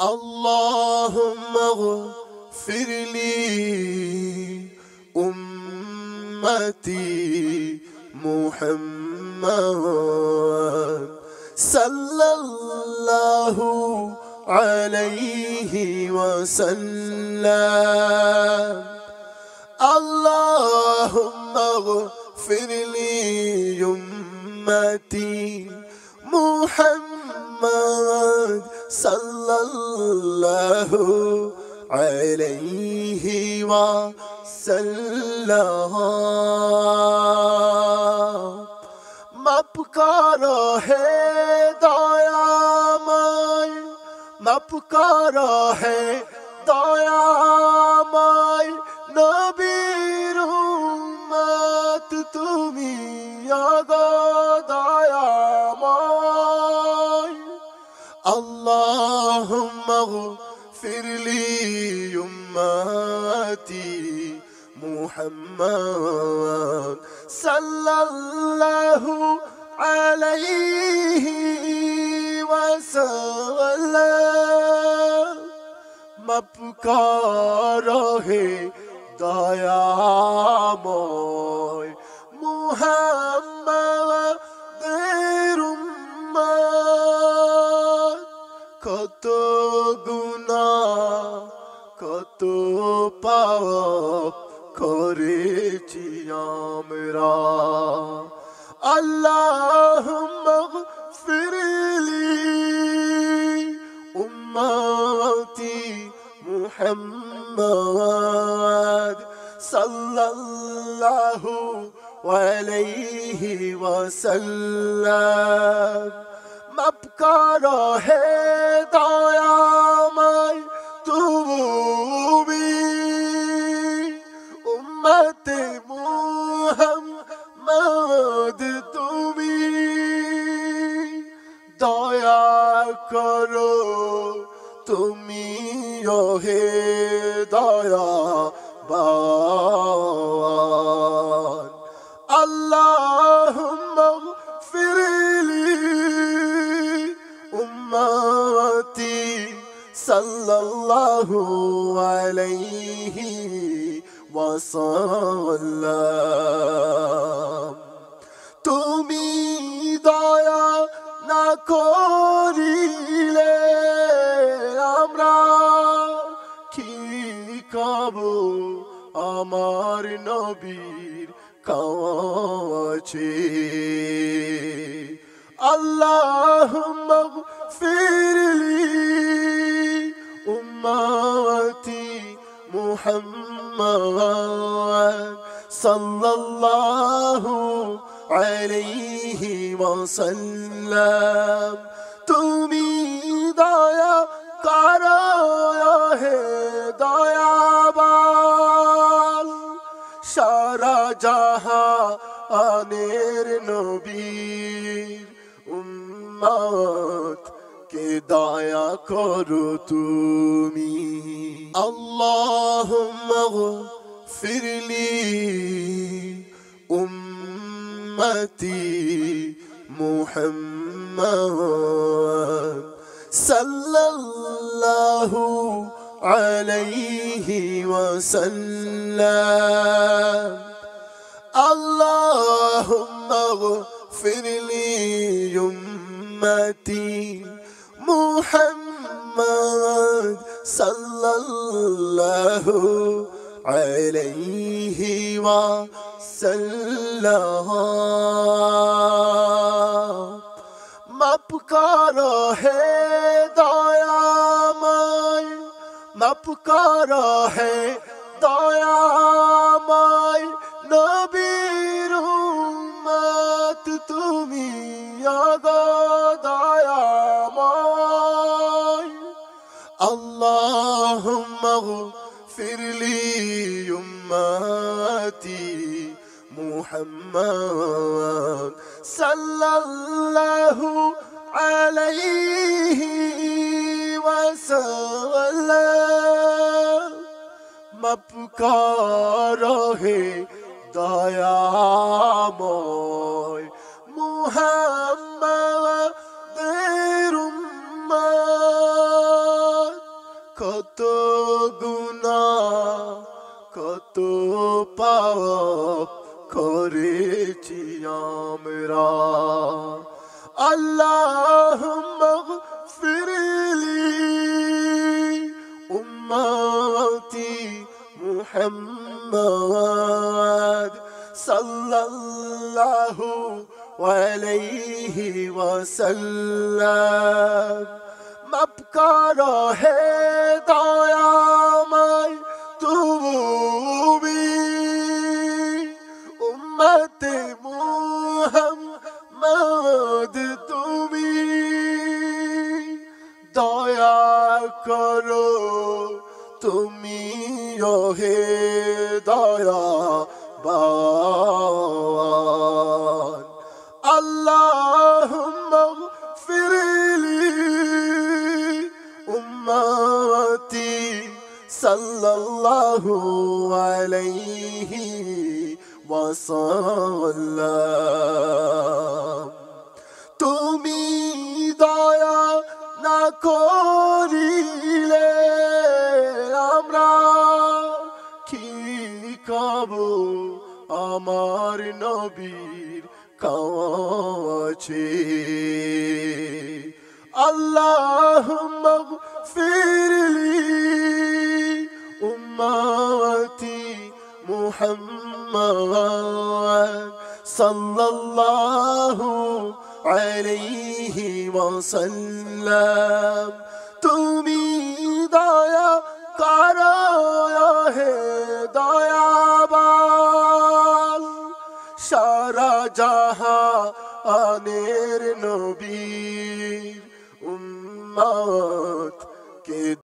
اللهم اغفر لي أمتي محمد صلى الله عليه وسلم اللهم اغفر لي أمتي محمد সাল্লাল্লাহু আলাইহি ওয়া সাল্লাম মাপ কর হে দয়াময় মাপ কর হে দয়াময়। নবীর মাত তুমি আগা اغفر لي يماتي محمد صلى الله عليه وسلم. مبكاره رہے কত গুনা কত পাপ করেছি আমরা আল্লাহুম্মা ফিরলি উম্মতি মুহাম্মদ সাল্লাল্লাহু আলাইহি ওয়াসাল্লাম सबका रहे दयामय তুমি भी। उम्मत মুহাম্মদ তুমি দয়া করো তুমি রহে দয়া বা আল্লাহ সাল্লাল্লাহু আলাইহি ওয়াসাল্লাম। তুমি দয়া না করিলে আমরা কি কব আমার নবীর কাছে। আল্লাহুম্মা ফিরলি شفاعتي محمد صلى الله عليه وسلم তুমি দয়া কর হে দয়াবাল সারা জাহা আনের নবীর উম্মা দয়া করো তুমি আল্লাহুম্মা ফিরলি উম্মতি মুহাম্মদ সাল্লাল্লাহু আলাইহি ওয়াসাল্লাম اللهم اغفر لي أمتي محمد صلى الله عليه وسلم মাপ করো হে দয়াময় মাপ করো হে দয়াময় নবীর উম্মত তুমি অগ امتي محمد صلى الله عليه وسلم. مبكاره দয়াময় محمد উম্মাত কত গুনাহ কত পাপ করেছি আমরা আল্লাহ ফিরলি উম্মতি মুহাম্মদ সাল্লাল্লাহু আলাইহি ওয়াসাল্লাম মাপ করো হে করো তুমি হে দয়া বান আল্লাহুম্মা ফিরলি উম্মতি সাল্লাল্লাহু আলাইহি ওয়াসাল্লাম আমার নবীর কাছে। আল্লাহ ফিরলি উম্মতি মুহাম্মদ সাল্লাল্লাহু আলাইহি ওয়াসাল্লাম। তুমি দয়া করো। জাহা আনের নবী।